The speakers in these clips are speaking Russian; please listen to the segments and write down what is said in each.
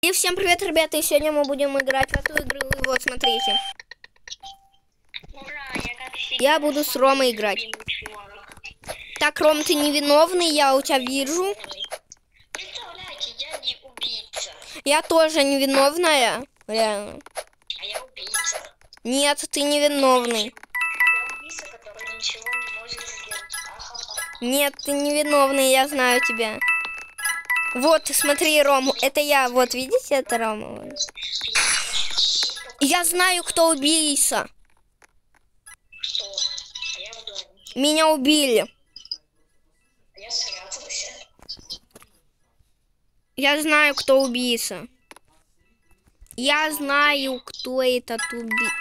И всем привет, ребята, и сегодня мы будем играть в эту игру. И вот, смотрите. Ура, я Я буду с Ромой играть. Так, Ром, ты невиновный, я у тебя вижу. Представляете, я не убийца, Я тоже невиновная. Реально. а я убийца. Нет, ты невиновный. Я убийца, который ничего не может сделать. Ха-ха-ха. Нет, ты невиновный, я знаю тебя. Вот, смотри, Ром, это я. Вот, видите, это Рома. Я знаю, кто убийца. Меня убили. Я знаю, кто убийца. Я знаю, кто этот убийца.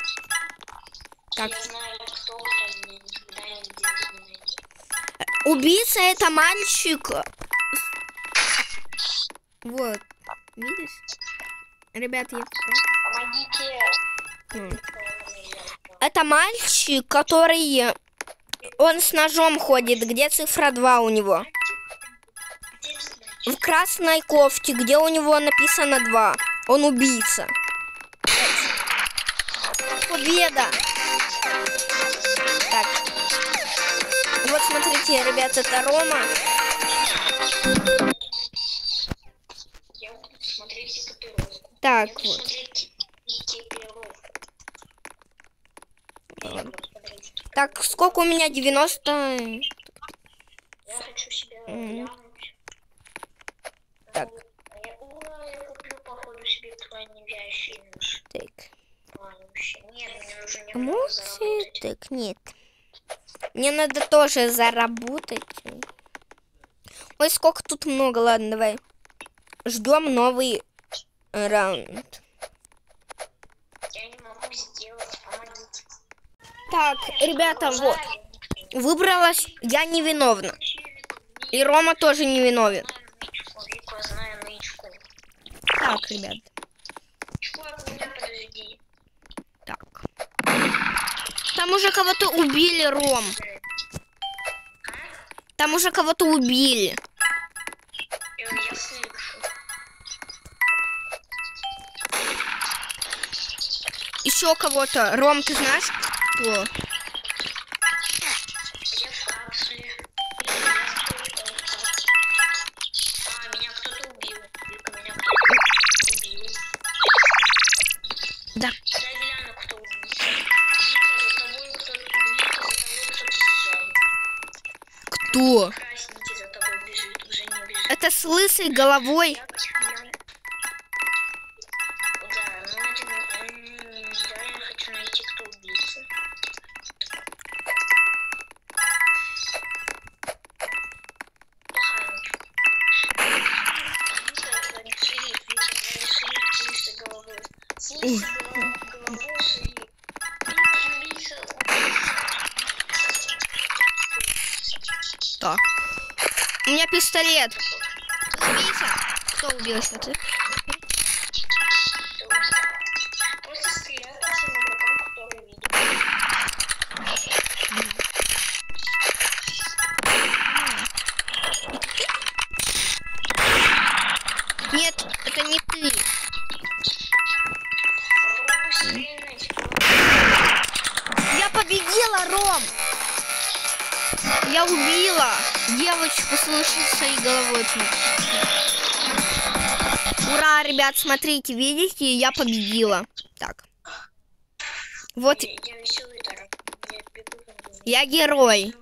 Убийца это мальчик. Вот, видишь? Ребят, я. Помогите. М. Это мальчик, который... Он с ножом ходит. Где цифра 2 у него? В красной кофте, где у него написано 2. Он убийца. Победа! Так. Вот смотрите, ребят, это Рома. Я буду смотреть экипировку. Так, Я вот. Так, сколько у меня? 90... Я хочу себя. Так. А. Так. Вообще. Нет, мне уже не надо Эмоции? заработать. Так, нет. Мне надо тоже заработать. Ой, сколько тут много. Ладно, давай. Ждем новый раунд. Я не могу сделать, помогите. Так, ребята, вот. Выбралась я невиновна. И Рома тоже невиновен. Так, ребят. Чувак, меня подожди. Так. Там уже кого-то убили, Ром. Там уже кого-то убили. Кто? Красненький за тобой бежит, уже не бежит. Это с головой. Так. У меня пистолет. Убийца. Кто убился? Ты? Я убила девочку с лысой головой. Ура, ребят, смотрите, видите, я победила. Так. Вот Я герой.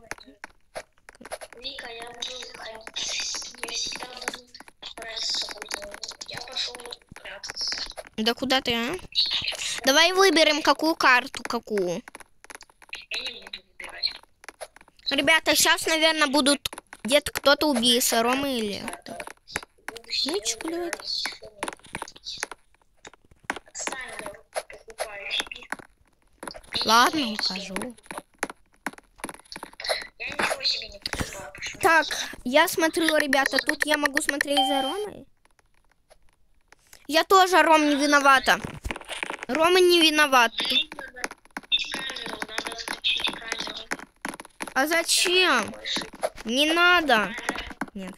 Вика, я. Да куда ты, а? Давай выберем, какую карту, какую. Я не буду выбирать. Ребята, сейчас, наверное, будут где-то кто-то убийца, Рома или... кто. Буду себе Нычку, давай. выбирать. Отстань, я покупаю себе. Ладно, ухожу. Так, я смотрю, ребята, тут я могу смотреть за Ромой. Я тоже, Ром, не виновата. Рома не виноват. Мне А зачем? Не надо. Нет.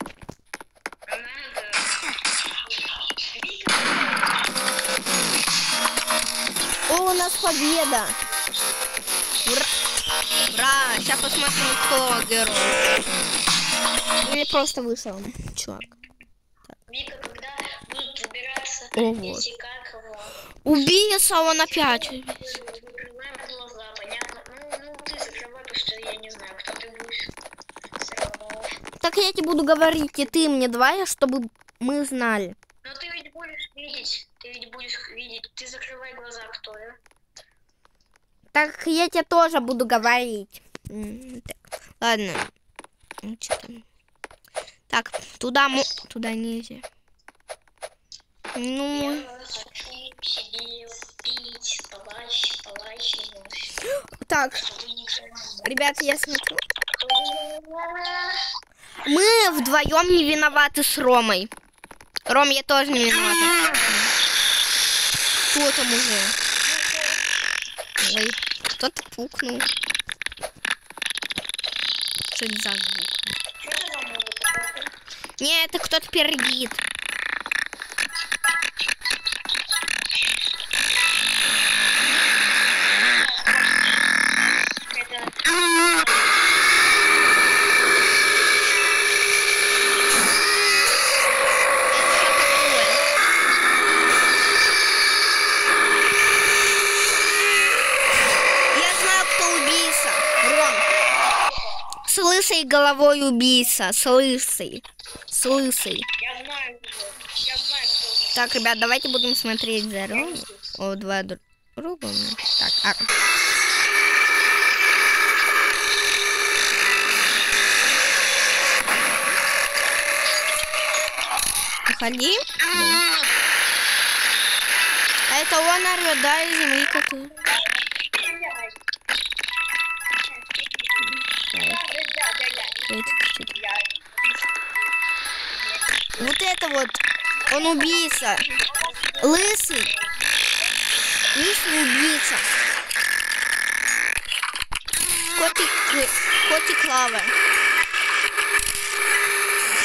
О, у нас победа. Ура! Ура! Сейчас посмотрим, кто герой. Или просто вышел, чувак. Вика, когда будут выбираться, О, вот. Убил он опять. Так я тебе буду говорить, и ты мне давай, чтобы мы знали. Но ты ведь будешь видеть, ты ведь будешь видеть. Ты закрывай глаза, кто я. Так я тебе тоже буду говорить. Так, ладно. Ну? Так, туда мо... туда нельзя. Ну, Я хочу себе пить полаще, полаще, так, ребята, я смотрю. Мы вдвоем не виноваты с Ромой. Ром, я тоже не виновата. Кто там уже? Ой, кто-то пукнул. Что это за звук? Не, это кто-то пердит. Это Я знаю, кто убийца. Ром. С лысой головой убийца. С лысой. С лысой. я знаю, кто. я знаю, кто. Так, ребят, давайте будем смотреть за Ром. О, два дру- друга. Так, а. Уходи. Да. А это он орет, да, из земли как Вот это вот, он убийца. Лысый. Лысый убийца. Котик, котик лава.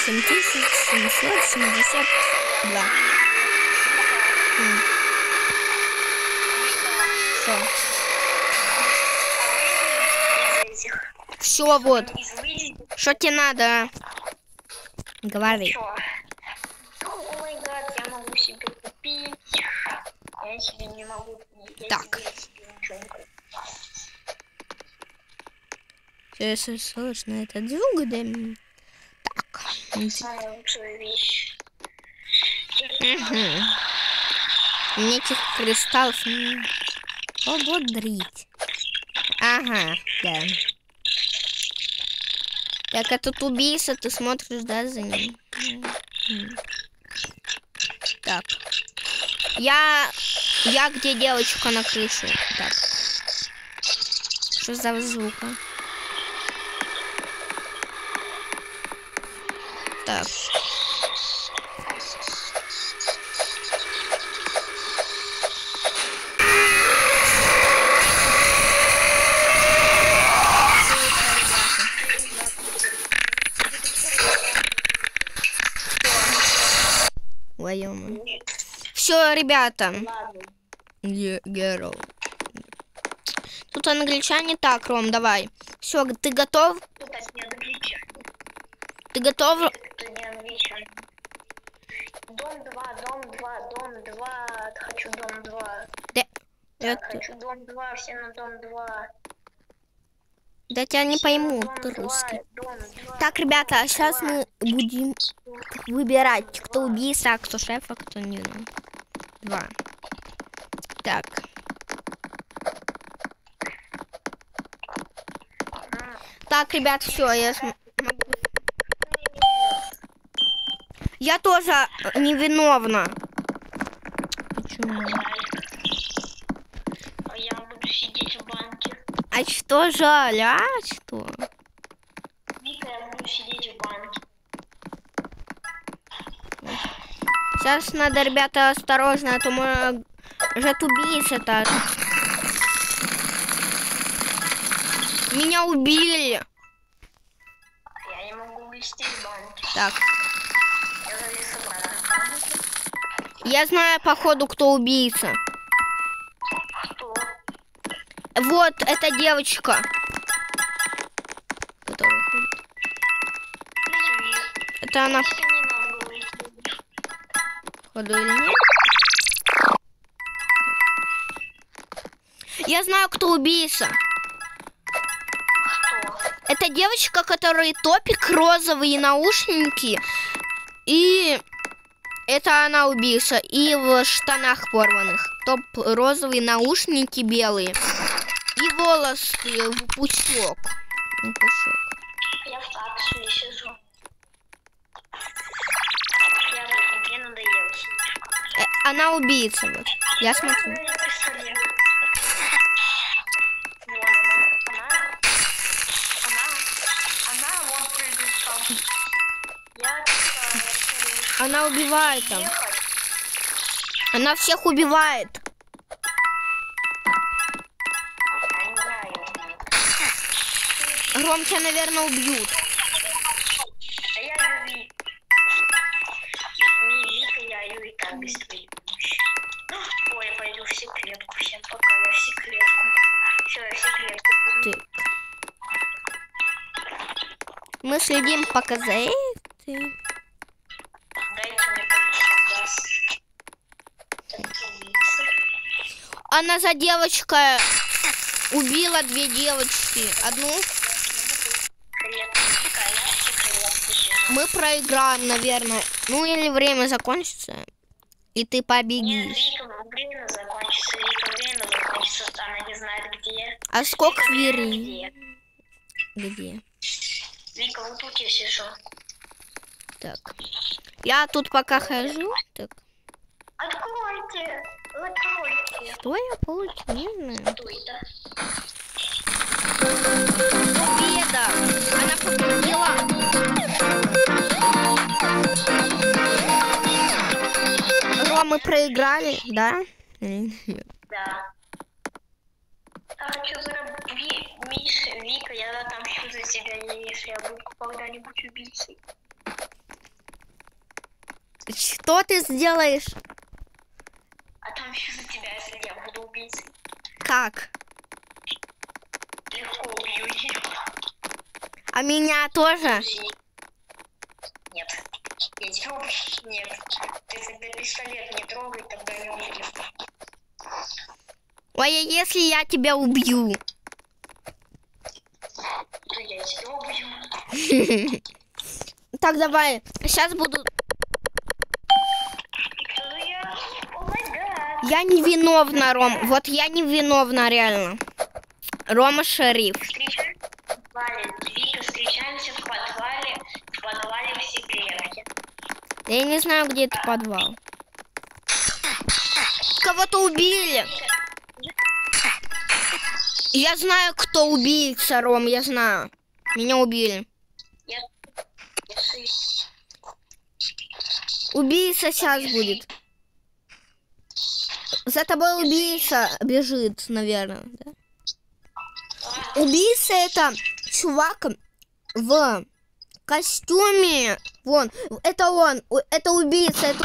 7772. Все. Все, вот. Что тебе надо? а? Говори. Чё? О май гад, я могу себе купить. Я себе не могу. я Так. себе ничего не куплю. Если слышно этот звук, да? Так. Самая лучшая вещь. Мгм. Мне этих кристаллов м, ободрить. Ага, да. Так, этот убийца, ты смотришь, да, за ним? Так. Я... Я где девочка на крыше? Так. Что за звук? а? Так. Все, ребята. Ладно. Ге- Герл. Тут англичане. Так, Ром, давай. Все, ты готов? Ты готов? Дом 2, дом 2, дом 2. Хочу дом 2. Да, Так, это- хочу дом 2, все на дом 2. да тебя не пойму, на дом ты 2, русский. Дом 2. Так, ребята, сейчас мы будем выбирать, кто убийца, а кто шеф, а кто не. ну, Два. Так. Так, ребят, все, я см-. Я тоже невиновна. Почему? А я буду сидеть в банке. А что жаль, а что? Вика, я буду сидеть в банке. Сейчас надо, ребята, осторожно, а то может убийца-то. Меня убили. Я не могу банки. Так, Я знаю, походу, кто убийца. Кто? Вот, эта девочка. Это она ходу или нет? Я знаю, кто убийца. Это девочка, которая топик, розовые наушники. И это она убийца. И в штанах порванных. Топ розовые наушники белые. И волосы в пучок. В пучок. Она убийца, вот. Я смотрю. Она. Убивает там. Она всех убивает. Тебя, наверное, убьют. Мы следим по КЗ. Дайте мне какой-то газ. Это убийца. Она за девочка убила две девочки. Одну мы проиграем, наверное. Ну или время закончится. И ты победишь. А сколько времени? где. Тут я сижу. Так. Я тут пока хожу. Так. Откройте! Откройте! Что я знаю. Кто это? Победа! Она победила. Ром, мы проиграли, да? Да. А что за Миша, Вика, я отомщу за тебя, если я буду когда-нибудь убийцей. Что ты сделаешь? Отомщу за тебя, если я буду убийцей. Как? Легко убью ее. А меня тоже? Нет. Я тебя убью. Нет. Ты тогда пистолет не трогай, тогда не убью. Ой, а если я тебя убью? То я тебя убью. Так, давай. Сейчас буду... Я? Я невиновна, Ром. Вот я невиновна, реально. Рома шериф. Встречаемся в подвале. В подвале в секретке. Я не знаю, где это подвал. Кого-то убили. Я знаю, кто убийца, Ром, я знаю. Меня убили. Я... Я шесть. Убийца сейчас будет. За тобой убийца бежит, наверное. да? Убийца это чувак в костюме. Вон, это он. Это убийца. Это...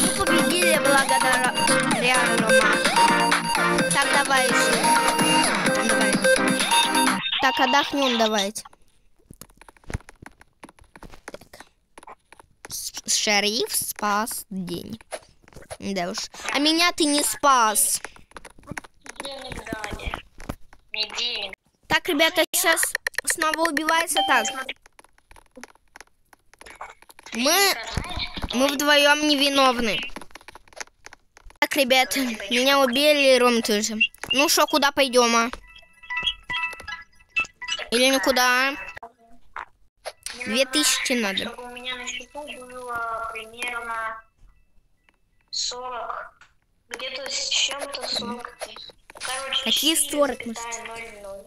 Мы победили благодаря. Так, давай еще. Давай. Так, отдохнем давайте. Так. С- Шериф спас день. Да уж. А меня ты не спас. Так, ребята, сейчас снова убивается так. Мы, мы вдвоем невиновны. Так, ребят, меня убили, Ром тоже. Ну что, куда пойдем, а? Или никуда? Две тысячи надо. Чтобы у меня на счету было примерно 40, где-то с чем-то 40 тысяч. Короче, Какие 4 40 запятая ноль ноль.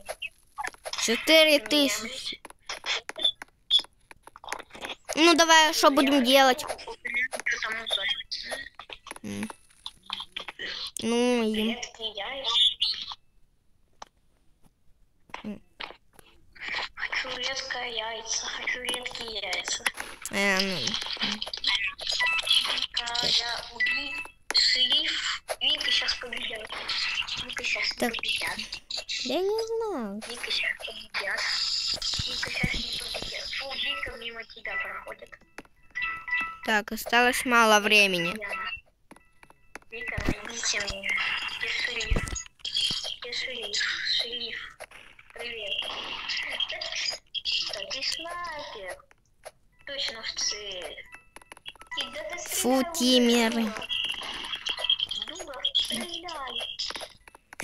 Четыре тысячи. Ну, давай, что будем делать? Что там называется? М. Ну, и... Хочу редкое яйца, хочу редкие яйца. Э. Вика сейчас победит. Так. победят. Я не знаю. Вика сейчас победят. Вика сейчас не победят. Фу, Вика мимо тебя проходит. Так, осталось мало времени. Вика, найдите мне. Где шериф? Где шериф? Шериф. Привет. Да ты снайпер. Точно в цель. И да ты Фу, стреляй уже, Тимер. дура. Дура, стреляй.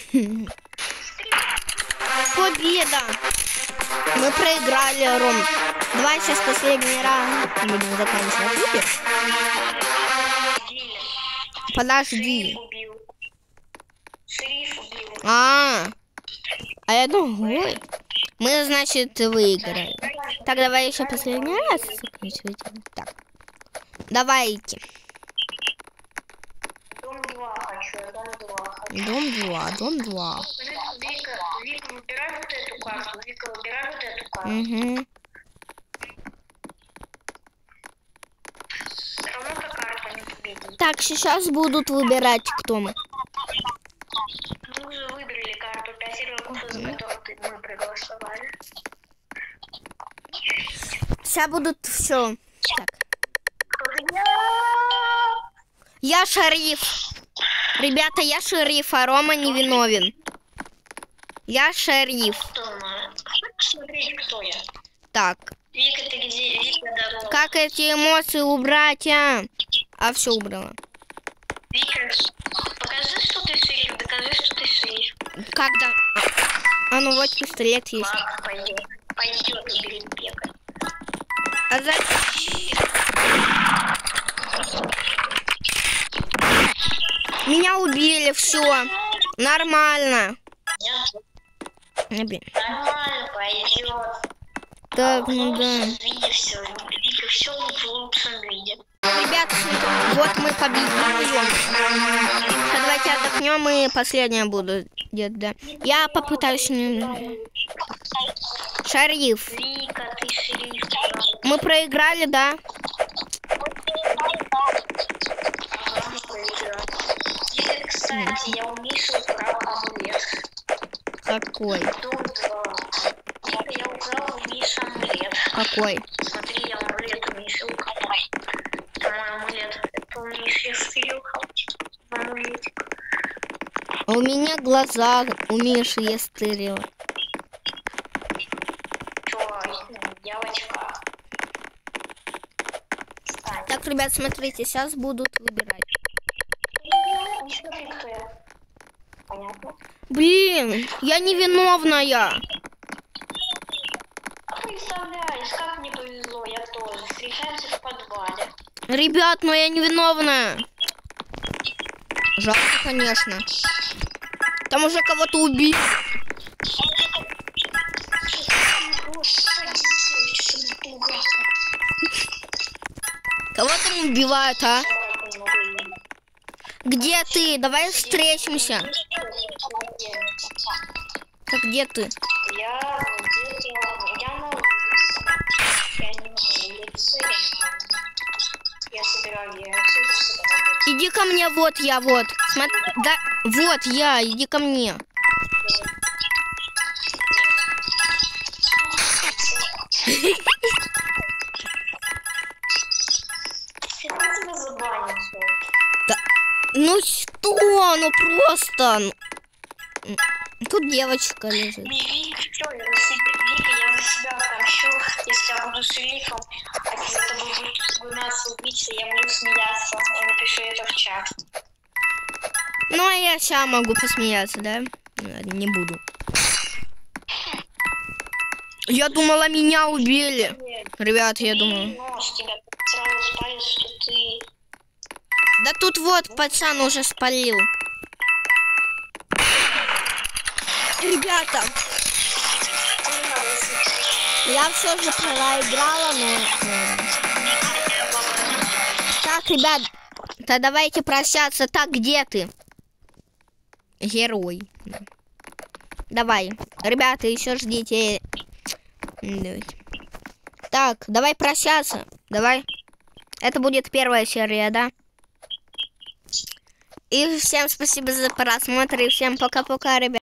Стреляй. Победа! Мы проиграли, Ром. Давай сейчас последний раз будем заканчивать. Подожди. А, а я думаю, мы, значит, выиграли. Так, давай еще последний раз заканчивать. Так, давайте. Дом 2 хочу, я дом 2 хочу. Дом 2, дом 2. Вика, Вика, выбирай вот эту карту. Вика, выбирай вот эту карту. Угу. Все равно эта карта не победит. Так, сейчас будут выбирать, кто мы. Мы уже выбрали карту 5 игроков, которую ты- мы проголосовали. Сейчас будут все. Так. Я... Шериф. Ребята, я шериф, а Рома не виновен. Я шериф. Кто я? Так, Вика, ты где? Вика, здорово. как эти эмоции убрать, а? А, все убрала. Вика, покажи, что ты шериф, докажи, что ты шериф. Когда? А ну вот пистолет есть. Пойдет. Пойдет. А за... Меня убили, все. Нормально. Блин. Нормально, пойдет. Так, ну да. Видишь все, Вика, все в лучшем виде. Ребята, вот мы победили. Давайте отдохнем и последняя буду делать, да. Я попытаюсь не... Шериф. Вика, ты шериф. Мы проиграли, да? Ага, мы проиграли. Вика, кстати, я у Миши украл амулет. Какой? Дом 2. Вика, я украл у Миши амулет. Какой? Смотри, я амулет у Миши украл. Это мой амулет. Это у Миши я стырил амулетик. А у меня глаза у Миши я стырила. Чё, я в очках. Встань. Так, ребят, смотрите, сейчас будут выбирать. Понятно? Блин, я невиновная. Представляешь, как мне повезло, я тоже. Встречаемся в подвале. Ребят, но я невиновная. Жалко, конечно. Там уже кого-то убили. Убивают, а? Где ты? Давай встретимся. Так где ты? Я на улице. Я не на улице, я на Я собираю яйца, собираю Иди ко мне, вот я, вот. Смотри, да, вот я, иди ко мне. Ну что, ну просто. Тут девочка лежит. Вика, что я за себя, Вика, я за себя отомщу, если я буду шерифом, а если это будет гнаться убийца, я буду смеяться, я напишу это в чат. Ну, а я сейчас могу посмеяться, да? Не буду. Я думала, меня убили. Ребят, я тебя сразу спалит, что ты... Да тут вот пацан уже спалил. Ребята, я все же проиграла, но... э, Так, ребят, то давайте прощаться. Так, где ты? Герой. Давай. Ребята, еще ждите. Так, давай прощаться. Давай. Это будет первая серия, да? И всем спасибо за просмотр. И всем пока-пока, ребят.